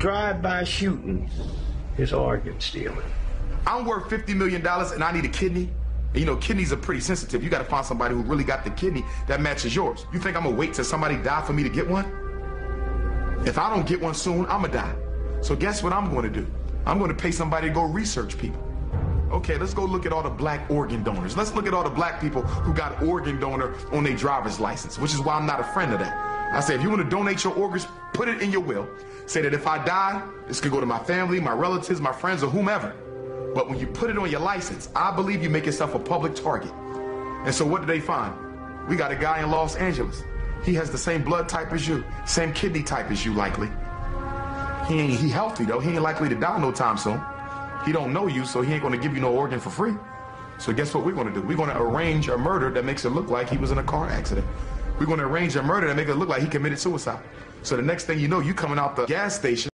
drive-by shootings is organ stealing. I'm worth $50 million and I need a kidney. And you know, kidneys are pretty sensitive. You got to find somebody who really got the kidney that matches yours. You think I'm going to wait till somebody die for me to get one? If I don't get one soon, I'm going to die. So guess what I'm going to do? I'm going to pay somebody to go research people. Okay, let's go look at all the black organ donors. Let's look at all the black people who got organ donor on their driver's license, which is why I'm not a friend of that. I say, if you want to donate your organs, put it in your will. Say that if I die, this could go to my family, my relatives, my friends, or whomever. But when you put it on your license, I believe you make yourself a public target. And so what do they find? We got a guy in Los Angeles. He has the same blood type as you, same kidney type as you, likely. He ain't he healthy though. He ain't likely to die no time soon. He don't know you, so he ain't gonna give you no organ for free. So guess what we're gonna do? We're gonna arrange a murder that makes it look like he was in a car accident. We're gonna arrange a murder that make it look like he committed suicide. So the next thing you know, you coming out the gas station